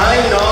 I know.